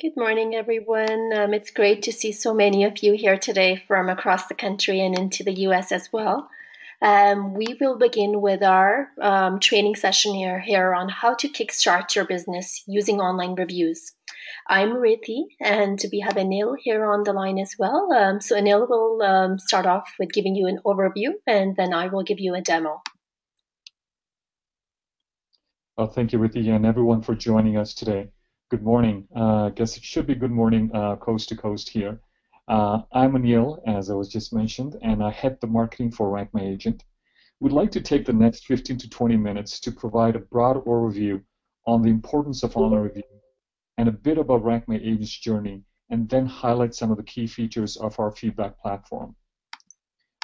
Good morning, everyone. Um, it's great to see so many of you here today from across the country and into the US as well. Um, we will begin with our um, training session here, here on how to kickstart your business using online reviews. I'm Rithi, and we have Anil here on the line as well. Um, so Anil will um, start off with giving you an overview, and then I will give you a demo. Thank you, Rithi, and everyone for joining us today. Good morning. Uh, I guess it should be good morning uh, coast to coast here. Uh, I'm Anil, as I was just mentioned, and I head the marketing for Rank My Agent. We'd like to take the next 15 to 20 minutes to provide a broad overview on the importance of online review and a bit about Rank My Agent's journey, and then highlight some of the key features of our feedback platform.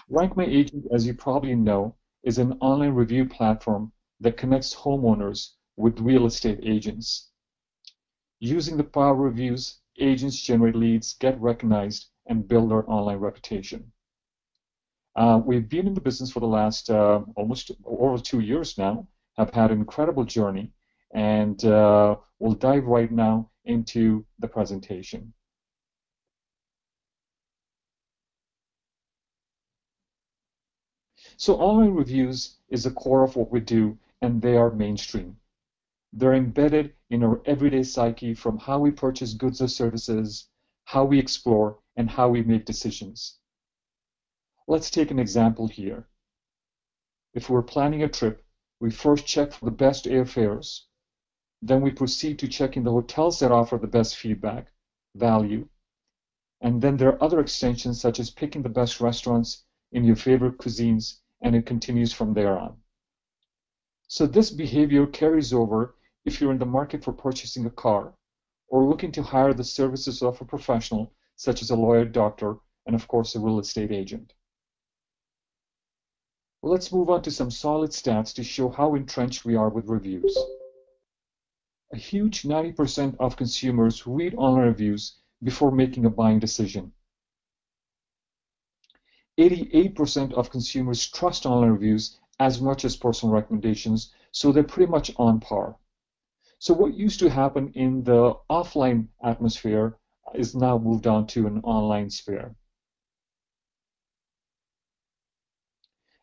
Rank My Agent, as you probably know, is an online review platform that connects homeowners with real estate agents. Using the power reviews, agents generate leads, get recognized, and build their online reputation. Uh, we've been in the business for the last uh, almost over two years now, have had an incredible journey, and uh, we'll dive right now into the presentation. So online reviews is the core of what we do, and they are mainstream. They're embedded in our everyday psyche from how we purchase goods or services, how we explore, and how we make decisions. Let's take an example here. If we're planning a trip, we first check for the best airfares. Then we proceed to checking the hotels that offer the best feedback, value. And then there are other extensions such as picking the best restaurants in your favorite cuisines, and it continues from there on. So this behavior carries over if you're in the market for purchasing a car or looking to hire the services of a professional such as a lawyer, doctor, and of course a real estate agent. Let's move on to some solid stats to show how entrenched we are with reviews. A huge 90% of consumers read online reviews before making a buying decision. 88% of consumers trust online reviews as much as personal recommendations, so they're pretty much on par. So what used to happen in the offline atmosphere is now moved on to an online sphere.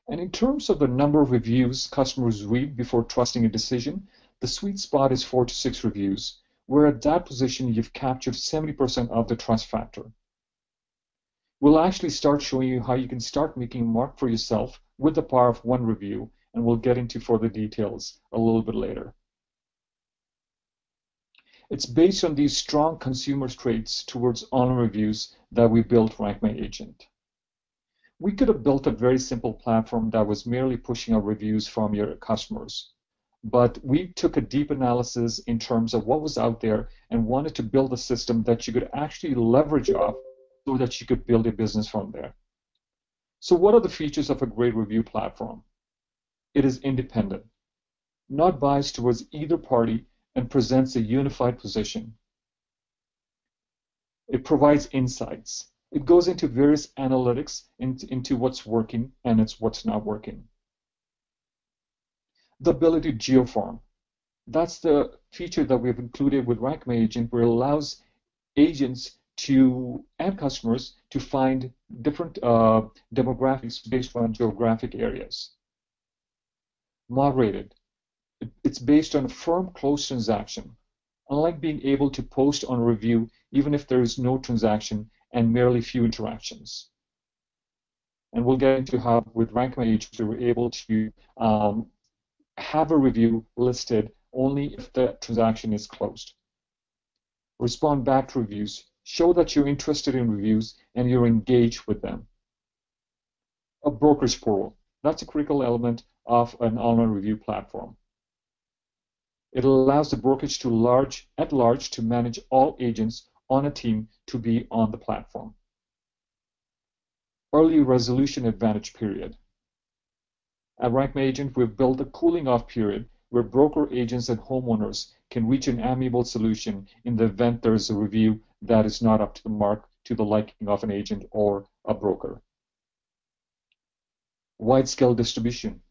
And in terms of the number of reviews customers read before trusting a decision, the sweet spot is four to six reviews, where at that position you've captured 70% of the trust factor. We'll actually start showing you how you can start making a mark for yourself with the power of one review, and we'll get into further details a little bit later. It's based on these strong consumer traits towards online reviews that we built Rank My Agent. We could have built a very simple platform that was merely pushing out reviews from your customers. But we took a deep analysis in terms of what was out there and wanted to build a system that you could actually leverage off so that you could build a business from there. So what are the features of a great review platform? It is independent, not biased towards either party and presents a unified position. It provides insights. It goes into various analytics into, what's working and it's what's not working. The ability to geoform. That's the feature that we've included with Rank My Agent where it allows agents to and customers to find different uh, demographics based on geographic areas. Moderated it's based on a firm closed transaction, unlike being able to post on review even if there is no transaction and merely few interactions. And we'll get into how with Rank Agent we're able to um, have a review listed only if the transaction is closed. Respond back to reviews. Show that you're interested in reviews and you're engaged with them. A brokerage portal. That's a critical element of an online review platform. It allows the brokerage to large at large to manage all agents on a team to be on the platform. Early resolution advantage period. At Rank My Agent, we've built a cooling off period where broker agents and homeowners can reach an amiable solution in the event there is a review that is not up to the mark to the liking of an agent or a broker. Wide scale distribution.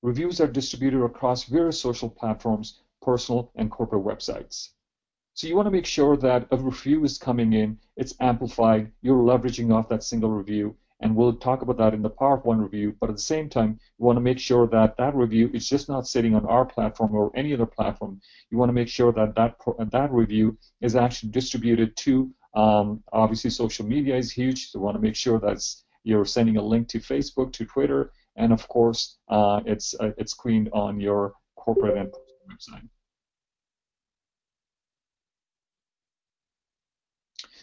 Reviews are distributed across various social platforms personal and corporate websites. So you want to make sure that a review is coming in, it's amplified, you're leveraging off that single review, and we'll talk about that in the Power of One review. But at the same time, you want to make sure that that review is just not sitting on our platform or any other platform. You want to make sure that that that review is actually distributed to. Um, obviously, social media is huge, so you want to make sure that you're sending a link to Facebook, to Twitter, and of course, uh, it's uh, it's screened on your corporate and website.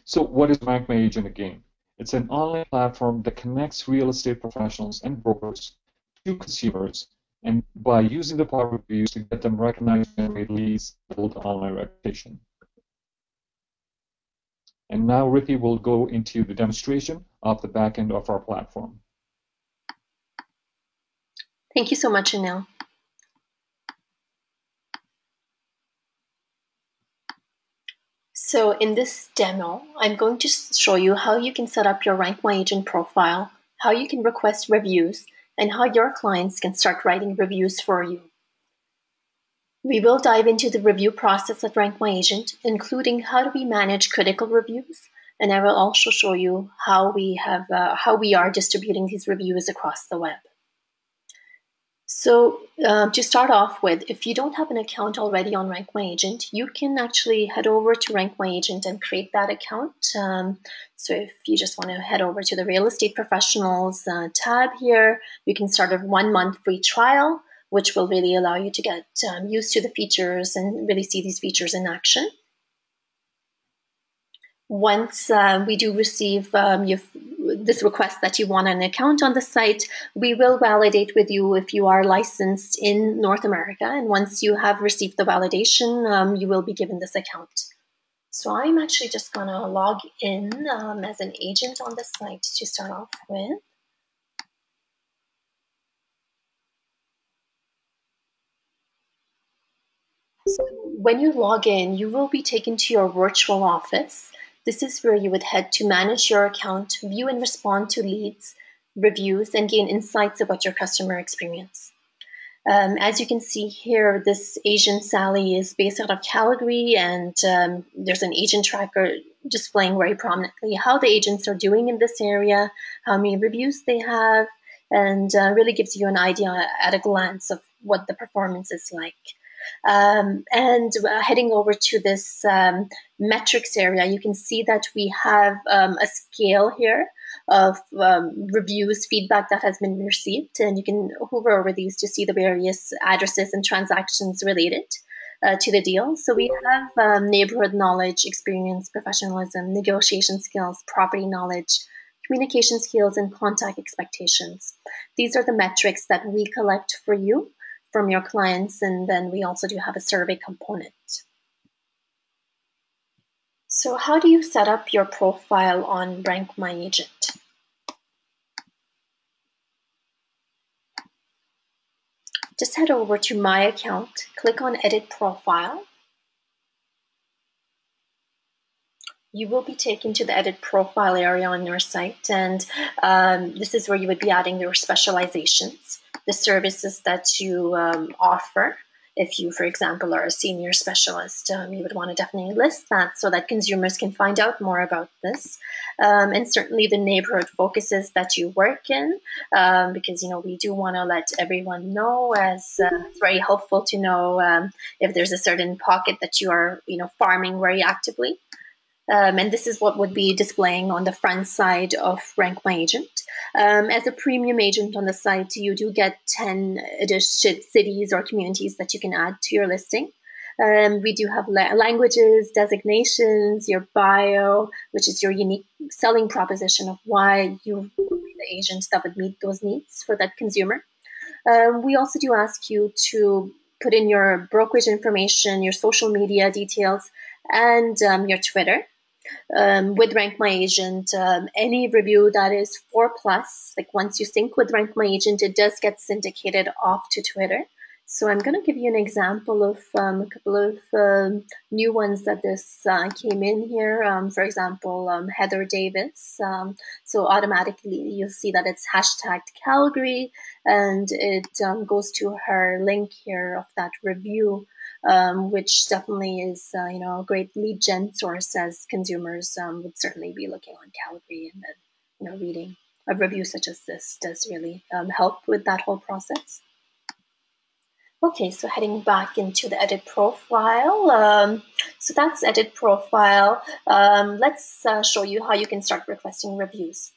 So what is Rank My Agent again? It's an online platform that connects real estate professionals and brokers to consumers and by using the power of reviews to get them recognized and leads, build online reputation. And now Rithi will go into the demonstration of the back end of our platform. Thank you so much, Anil. So in this demo, I'm going to show you how you can set up your Rank My Agent profile, how you can request reviews, and how your clients can start writing reviews for you. We will dive into the review process at Rank My Agent, including how do we manage critical reviews, and I will also show you how we have uh, how we are distributing these reviews across the web. So um, to start off with, if you don't have an account already on Rank My Agent, you can actually head over to Rank My Agent and create that account. Um, so if you just want to head over to the Real Estate Professionals uh, tab here, you can start a one month free trial, which will really allow you to get um, used to the features and really see these features in action once uh, we do receive um, this request that you want an account on the site, we will validate with you if you are licensed in North America. And once you have received the validation, um, you will be given this account. So I'm actually just going to log in um, as an agent on the site to start off with. So when you log in, you will be taken to your virtual office this is where you would head to manage your account, view and respond to leads, reviews, and gain insights about your customer experience. Um, as you can see here, this agent Sally is based out of Calgary, and um, there's an agent tracker displaying very prominently how the agents are doing in this area, how many reviews they have, and uh, really gives you an idea at a glance of what the performance is like. Um, and uh, heading over to this um, metrics area, you can see that we have um, a scale here of um, reviews, feedback that has been received, and you can hover over these to see the various addresses and transactions related. Uh, to the deal. So we have um, neighborhood knowledge, experience, professionalism, negotiation skills, property knowledge, communication skills, and contact expectations. These are the metrics that we collect for you from your clients, and then we also do have a survey component. So how do you set up your profile on Rank My Agent? Just head over to My Account, click on Edit Profile. You will be taken to the Edit Profile area on your site, and um, this is where you would be adding your specializations the services that you um, offer. If you, for example, are a senior specialist, um, you would want to definitely list that so that consumers can find out more about this. Um, and certainly the neighborhood focuses that you work in, um, because you know we do want to let everyone know. As uh, it's very helpful to know um, if there's a certain pocket that you are, you know, farming very actively. Um, and this is what would be displaying on the front side of Rank My Agent. Um, as a premium agent on the site, you do get 10 additional cities or communities that you can add to your listing. Um, we do have la- languages, designations, your bio, which is your unique selling proposition of why you be the agent that would meet those needs for that consumer. Um, we also do ask you to put in your brokerage information, your social media details, and um, your Twitter um, with Rank My Agent, um, any review that is four plus, like once you sync with Rank My Agent, it does get syndicated off to Twitter. So I'm going to give you an example of um, a couple of um, new ones that this uh, came in here. Um, for example, um, Heather Davis. Um, so automatically you'll see that it's hashtagged Calgary and it um, goes to her link here of that review um, which definitely is uh, you know a great lead gen source as consumers um, would certainly be looking on Calgary and then you know reading a review such as this does really um, help with that whole process. Okay, so heading back into the edit profile. Um, so that's edit profile. Um, let's uh, show you how you can start requesting reviews.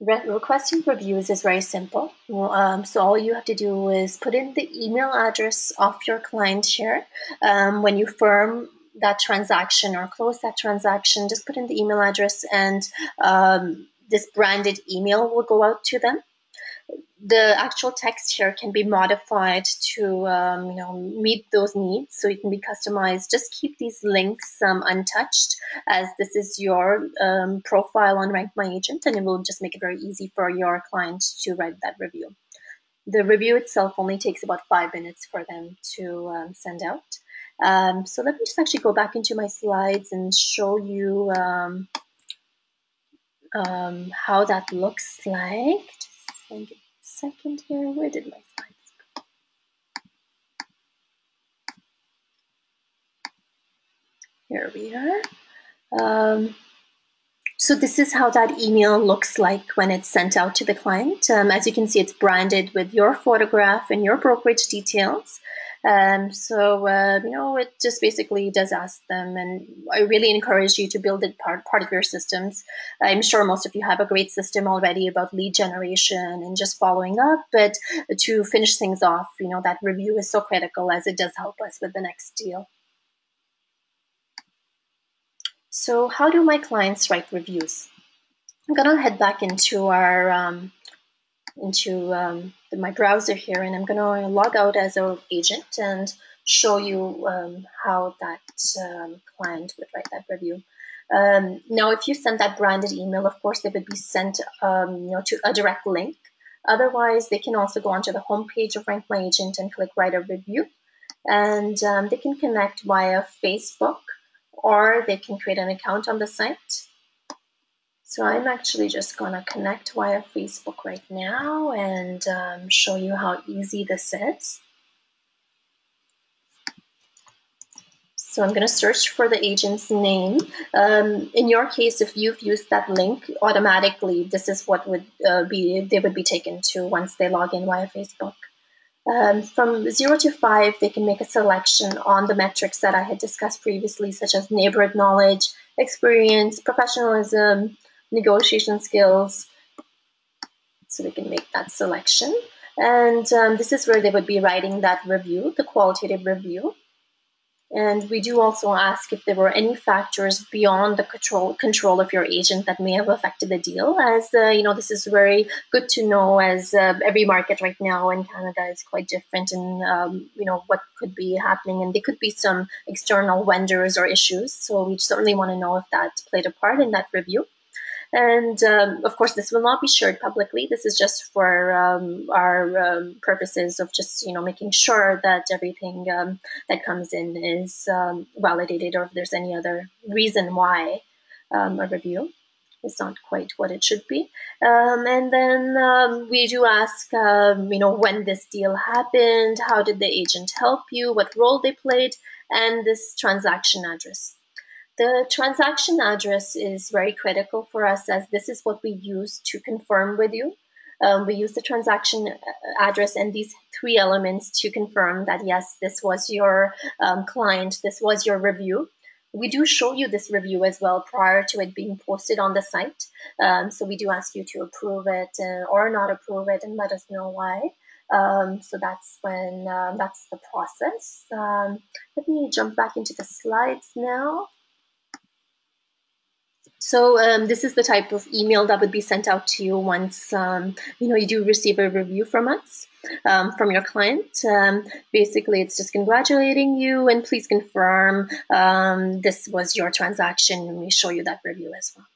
Requesting reviews is very simple. Um, so all you have to do is put in the email address of your client here. Um, when you firm that transaction or close that transaction, just put in the email address and um, this branded email will go out to them the actual text here can be modified to um, you know meet those needs. So it can be customized. Just keep these links um, untouched as this is your um, profile on rank my agent and it will just make it very easy for your client to write that review. The review itself only takes about five minutes for them to um, send out. Um, so let me just actually go back into my slides and show you um, how that looks like. Just second here. Where did my slides go? Here we are. Um, so this is how that email looks like when it's sent out to the client. Um, as you can see, it's branded with your photograph and your brokerage details. Um, so, uh, you know, it just basically does ask them. And I really encourage you to build it part, part of your systems. I'm sure most of you have a great system already about lead generation and just following up. But to finish things off, you know, that review is so critical as it does help us with the next deal. So how do my clients write reviews? I'm to head back into our um, into um, the, my browser here and I'm going to log out as an agent and show you um, how that um, client would write that review. Um, now, if you send that branded email, of course, they would be sent um, you know, to a direct link. Otherwise, they can also go onto the homepage of Rank My Agent and click Write a Review. And um, they can connect via Facebook or they can create an account on the site so I'm actually just going to connect via Facebook right now and um, show you how easy this is. So I'm going to search for the agent's name. Um, in your case, if you've used that link, automatically this is what would uh, be they would be taken to once they log in via Facebook. Um, from zero to five, they can make a selection on the metrics that I had discussed previously, such as neighborhood knowledge, experience, professionalism, negotiation skills. So they can make that selection. And um, this is where they would be writing that review, the qualitative review. And we do also ask if there were any factors beyond the control control of your agent that may have affected the deal. As uh, you know, this is very good to know, as uh, every market right now in Canada is quite different, and um, you know what could be happening, and there could be some external vendors or issues. So we certainly want to know if that played a part in that review. And um, of course, this will not be shared publicly. This is just for um, our um, purposes of just you know making sure that everything um, that comes in is um, validated, or if there's any other reason why um, a review is not quite what it should be. and then we do ask, you know, when this deal happened, how did the agent help you, what role they played, and this transaction address. The transaction address is very critical for us as this is what we use to confirm with you. Um, we use the transaction uh, address and these three elements to confirm that yes, this was your um, client, this was your review. We do show you this review as well prior to it being posted on the site. Um, so we do ask you to approve it uh, or not approve it and let us know why. Um, so that's when um, that's the process. Um, let me jump back into the slides now. So um, this is the type of email that would be sent out to you once um, you know you do receive a review from us um, from your client. Um, basically, it's just congratulating you and please confirm um, this was your transaction, and we show you that review as well.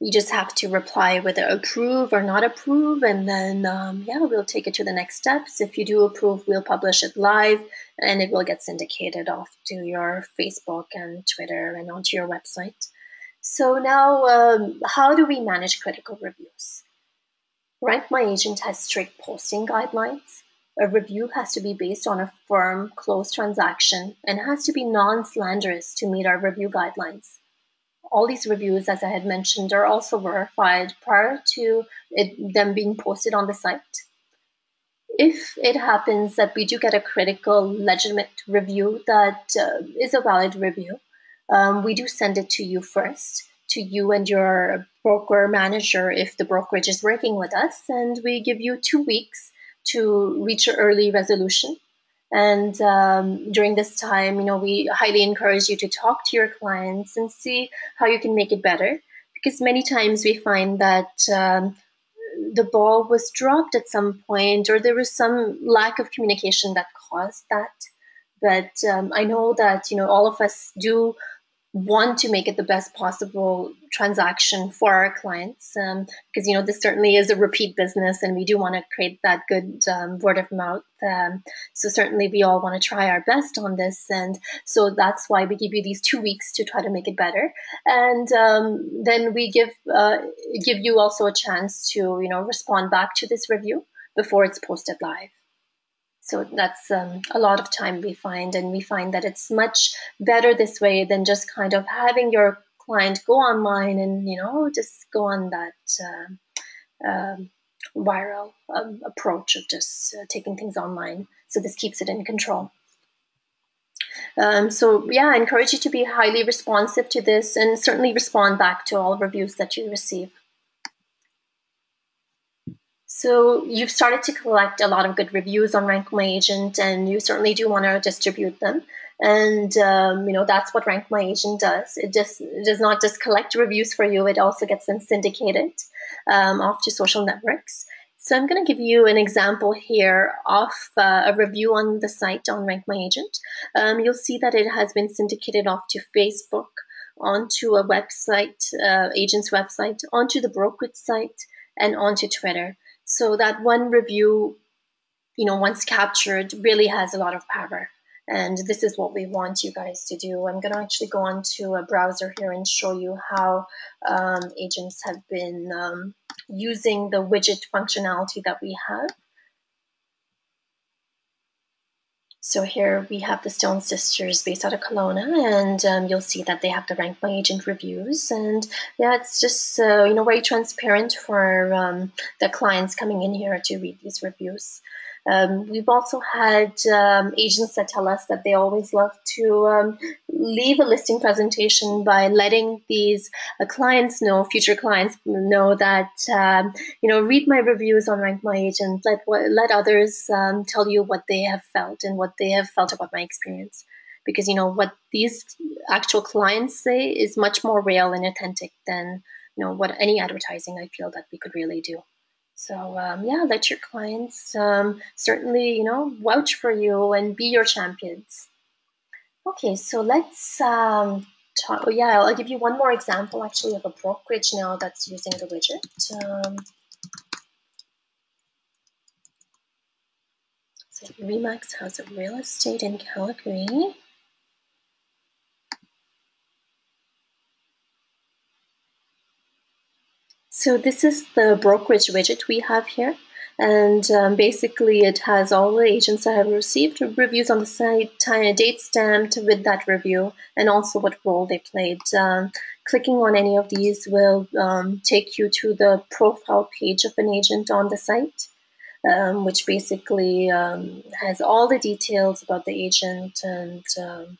You just have to reply whether approve or not approve, and then um, yeah, we'll take it to the next steps. If you do approve, we'll publish it live, and it will get syndicated off to your Facebook and Twitter and onto your website. So now, um, how do we manage critical reviews? Rank My Agent has strict posting guidelines. A review has to be based on a firm, closed transaction and has to be non slanderous to meet our review guidelines. All these reviews, as I had mentioned, are also verified prior to it, them being posted on the site. If it happens that we do get a critical, legitimate review that uh, is a valid review, um, we do send it to you first, to you and your broker manager if the brokerage is working with us, and we give you two weeks to reach an early resolution. And um, during this time, you know, we highly encourage you to talk to your clients and see how you can make it better. Because many times we find that um, the ball was dropped at some point, or there was some lack of communication that caused that. But um, I know that you know all of us do want to make it the best possible transaction for our clients um, because you know this certainly is a repeat business and we do want to create that good um, word of mouth um, so certainly we all want to try our best on this and so that's why we give you these two weeks to try to make it better. And um, then we give uh, give you also a chance to you know respond back to this review before it's posted live so that's um, a lot of time we find, and we find that it's much better this way than just kind of having your client go online and you know just go on that uh, viral um, approach of just uh, taking things online. So this keeps it in control. Um, so yeah, I encourage you to be highly responsive to this and certainly respond back to all reviews that you receive. So you've started to collect a lot of good reviews on Rank My Agent, and you certainly do want to distribute them. And um, you know that's what Rank My Agent does. It just it does not just collect reviews for you; it also gets them syndicated um, off to social networks. So I'm going to give you an example here of uh, a review on the site on Rank My Agent. Um, you'll see that it has been syndicated off to Facebook, onto a website, uh, agent's website, onto the brokerage site, and onto Twitter. So that one review, you know, once captured, really has a lot of power. And this is what we want you guys to do. I'm going to actually go on to a browser here and show you how um, agents have been um, using the widget functionality that we have. So here we have the Stone Sisters based out of Kelowna, and um, you'll see that they have the Rank My Agent reviews. And yeah, it's just, uh, you know, very transparent for um, the clients coming in here to read these reviews. Um, we've also had um, agents that tell us that they always love to um, leave a listing presentation by letting these uh, clients know, future clients know that um, you know read my reviews on Rank My Agent. Let let others um, tell you what they have felt and what they have felt about my experience. Because you know what these actual clients say is much more real and authentic than you know what any advertising I feel that we could really do. So um, yeah, let your clients um, certainly you know vouch for you and be your champions. Okay, so let's um, talk. Oh yeah, I'll give you one more example actually of a brokerage now that's using the widget. Um, so Remax has a real estate in Calgary. So this is the brokerage widget we have here. And um, basically it has all the agents that have received reviews on the site, time, date stamped with that review, and also what role they played. Um, clicking on any of these will um, take you to the profile page of an agent on the site, um, which basically um, has all the details about the agent and um,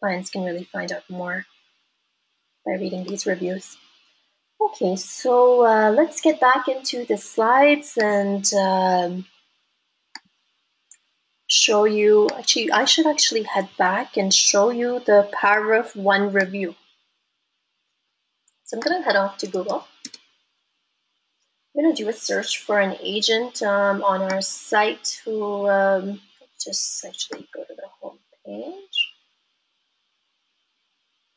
clients can really find out more by reading these reviews. Okay, so uh, let's get back into the slides and um, show you, actually, I should actually head back and show you the power of one review. So I'm gonna head off to Google. I'm gonna do a search for an agent um, on our site who, um, just actually go to the home page.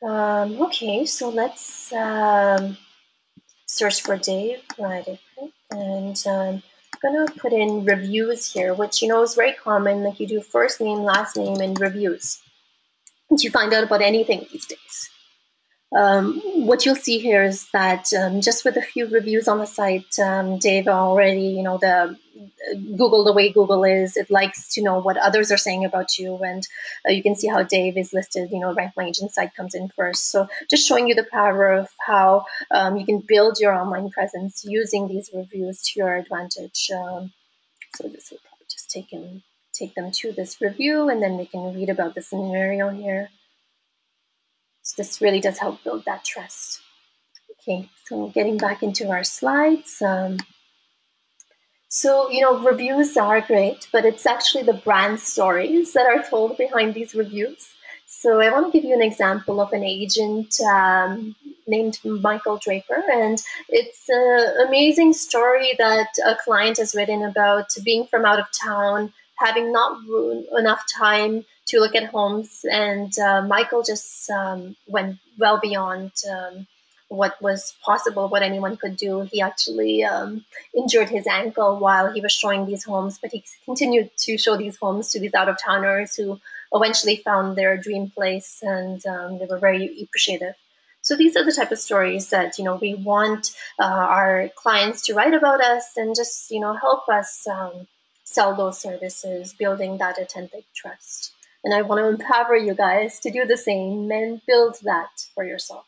Um, okay, so let's um, search for Dave right? and um, I'm gonna put in reviews here, which you know is very common. Like you do first name, last name, and reviews. You find out about anything these days. Um, what you'll see here is that um, just with a few reviews on the site, um, Dave already, you know, the Google the way Google is, it likes to know what others are saying about you, and uh, you can see how Dave is listed. You know, Rank Agent site comes in first. So just showing you the power of how um, you can build your online presence using these reviews to your advantage. Um, so this will probably just take them take them to this review, and then they can read about the scenario here. So this really does help build that trust. Okay, so getting back into our slides. Um, so, you know, reviews are great, but it's actually the brand stories that are told behind these reviews. So I want to give you an example of an agent um, named Michael Draper, and it's an amazing story that a client has written about being from out of town, having not enough time to look at homes, and uh, Michael just um, went well beyond um, what was possible, what anyone could do. He actually um, injured his ankle while he was showing these homes, but he continued to show these homes to these out of towners who eventually found their dream place, and um, they were very appreciative. So these are the type of stories that you know we want uh, our clients to write about us and just you know help us um, sell those services, building that authentic trust. And I want to empower you guys to do the same and build that for yourself.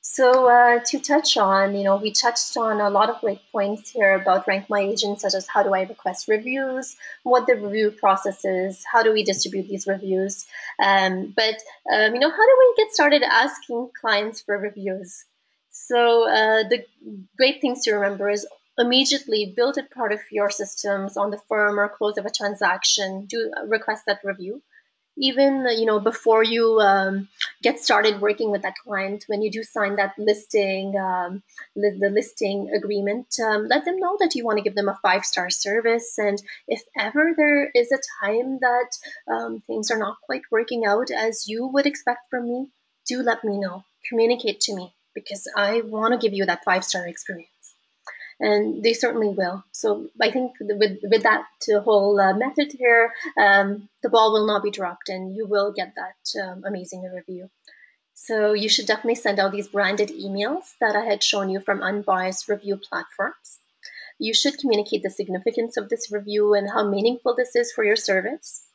So uh, to touch on, you know, we touched on a lot of great points here about Rank My Agent, such as how do I request reviews, what the review process is, how do we distribute these reviews. Um, but, um, you know, how do we get started asking clients for reviews? So uh, the great things to remember is immediately build it part of your systems on the firm or close of a transaction, do request that review. Even you know before you um, get started working with that client, when you do sign that listing, um, li- the listing agreement, um, let them know that you want to give them a five star service. And if ever there is a time that um, things are not quite working out as you would expect from me, do let me know. Communicate to me because I want to give you that five star experience and they certainly will. So I think with with that whole uh, method here, um, the ball will not be dropped, and you will get that um, amazing review. So you should definitely send out these branded emails that I had shown you from unbiased review platforms. You should communicate the significance of this review and how meaningful this is for your service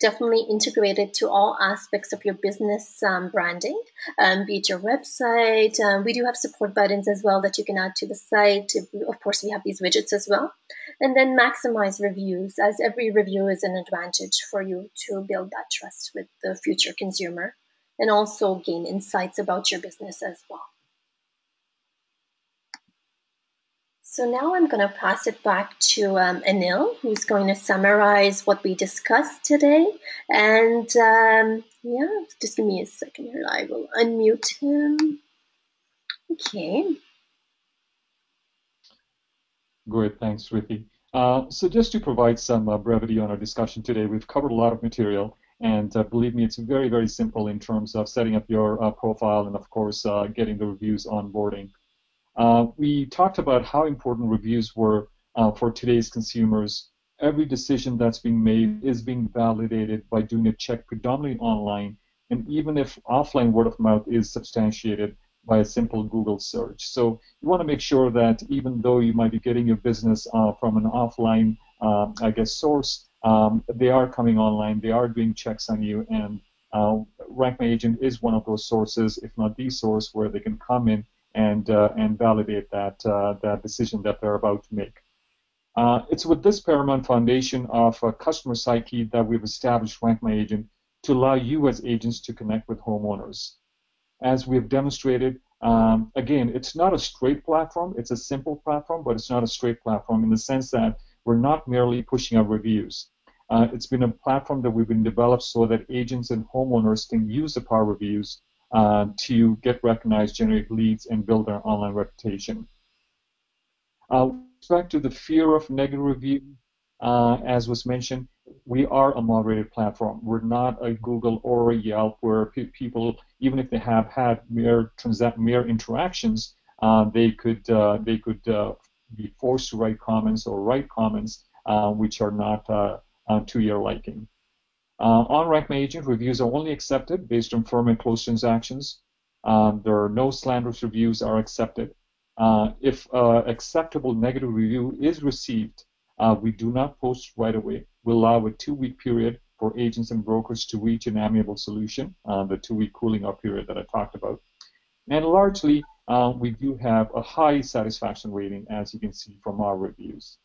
definitely integrated to all aspects of your business um, branding, um, be it your website. Um, we do have support buttons as well that you can add to the site. Of course, we have these widgets as well. And then maximize reviews, as every review is an advantage for you to build that trust with the future consumer and also gain insights about your business as well. So now I'm going to pass it back to um, Anil, who's going to summarize what we discussed today. And um, yeah, just give me a second here. I will unmute him. Okay. Great, thanks, Rithi. Uh, so just to provide some uh, brevity on our discussion today, we've covered a lot of material, and uh, believe me, it's very, very simple in terms of setting up your uh, profile and, of course, uh, getting the reviews onboarding. Uh, we talked about how important reviews were uh, for today's consumers. Every decision that's being made is being validated by doing a check predominantly online, and even if offline word of mouth is substantiated by a simple Google search. So you want to make sure that even though you might be getting your business uh, from an offline, uh, I guess, source, um, they are coming online, they are doing checks on you, and uh, Rank My Agent is one of those sources, if not the source, where they can come in and uh, and validate that uh, that decision that they're about to make. Uh, it's with this paramount foundation of a customer psyche that we've established Rank My Agent to allow you as agents to connect with homeowners. As we have demonstrated, um, again, it's not a straight platform. It's a simple platform, but it's not a straight platform in the sense that we're not merely pushing out reviews. Uh, it's been a platform that we've been developed so that agents and homeowners can use the power reviews uh, to get recognized, generate leads, and build our online reputation. Uh, with respect to the fear of negative review, uh, as was mentioned, we are a moderated platform. We're not a Google or a Yelp where pe people, even if they have had mere transact mere interactions, uh, they could uh, they could uh, be forced to write comments or write comments which are not to your liking. Uh, on Rank My Agent, reviews are only accepted based on firm and close transactions. Um, there are no slanderous reviews are accepted. Uh, if uh, acceptable negative review is received, uh, we do not post right away. We allow a two-week period for agents and brokers to reach an amiable solution, uh, the two-week cooling off period that I talked about. And largely, uh, we do have a high satisfaction rating, as you can see from our reviews,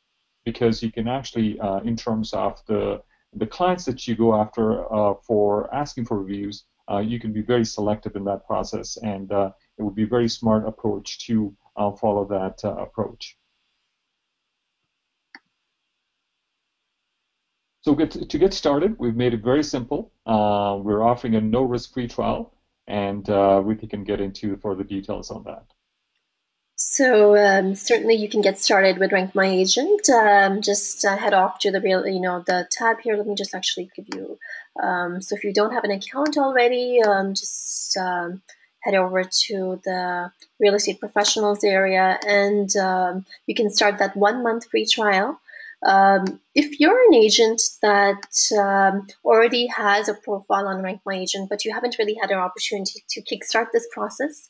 because you can actually, uh, in terms of the the clients that you go after uh, for asking for reviews, uh, you can be very selective in that process, and uh, it would be a very smart approach to uh, follow that approach. So get to, to, get started, we've made it very simple. we're offering a no-risk free trial and uh, Rithi can get into further details on that. So um, certainly you can get started with Rank My Agent. Um, just uh, head off to the real, you know, the tab here. Let me just actually give you. Um, so if you don't have an account already, um, just um, head over to the real estate professionals area, and um, you can start that one month free trial. If you're an agent that already has a profile on Rank My Agent, but you haven't really had an opportunity to kickstart this process,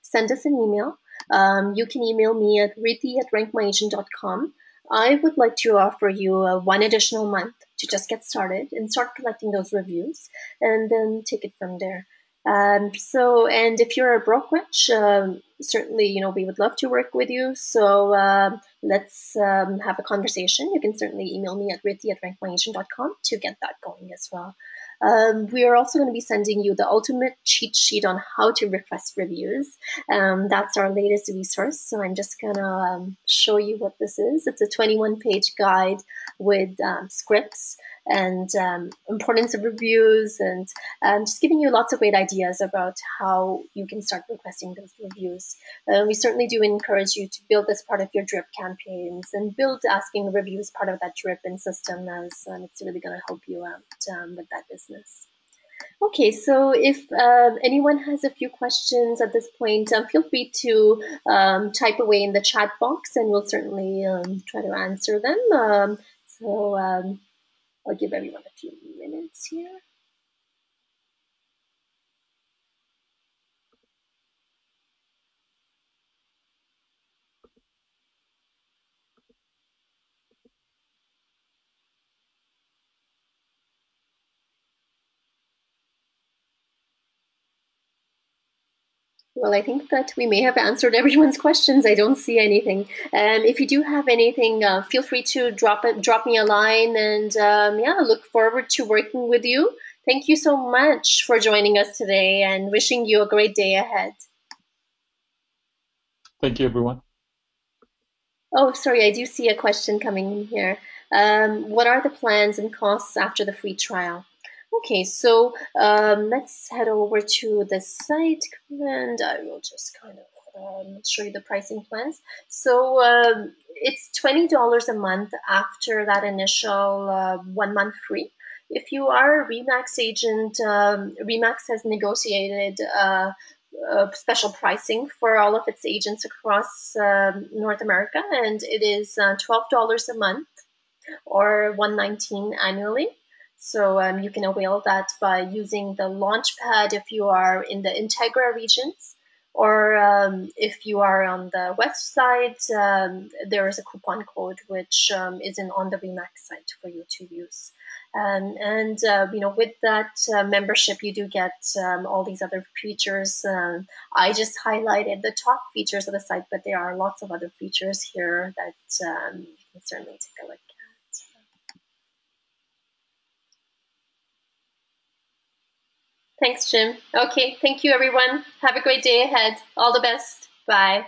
send us an email. Um, you can email me at rithi at rankmyagent.com. I would like to offer you a one additional month to just get started and start collecting those reviews and then take it from there. Um, so, and if you're a brokerage, um, certainly, you know, we would love to work with you. So uh, let's um, have a conversation. You can certainly email me at rithi at rankmyagent.com to get that going as well. Um, we are also going to be sending you the ultimate cheat sheet on how to request reviews. Um, that's our latest resource. So I'm just going to um, show you what this is. It's a 21 page guide with um, scripts and um, importance of reviews and um, just giving you lots of great ideas about how you can start requesting those reviews. Uh, we certainly do encourage you to build this part of your drip campaigns and build asking reviews part of that drip and system as um, it's really going to help you out um, with that business. Okay, so if um, anyone has a few questions at this point, um, feel free to um, type away in the chat box and we'll certainly um, try to answer them. Um, so I'll give everyone a few minutes here. Well, I think that we may have answered everyone's questions. I don't see anything. Um, if you do have anything, uh, feel free to drop it, drop me a line, and um, yeah, look forward to working with you. Thank you so much for joining us today, and wishing you a great day ahead. Thank you, everyone. Oh, sorry, I do see a question coming in here. Um, what are the plans and costs after the free trial? Okay, so um, let's head over to the site and I will just kind of um, show you the pricing plans. So um, it's $20 a month after that initial uh, one month free. If you are a Remax agent, um, Remax has negotiated uh, uh, special pricing for all of its agents across um, North America, and it is uh, $12 a month or 119 annually. So um, you can avail that by using the Launchpad if you are in the Integra regions, or um, if you are on the west side, um, there is a coupon code which um, is in on the Remax site for you to use. Um, and uh, you know, with that uh, membership, you do get um, all these other features. I just highlighted the top features of the site, but there are lots of other features here that you can certainly take a look Thanks, Jim. Okay, thank you, everyone. Have a great day ahead. All the best. Bye.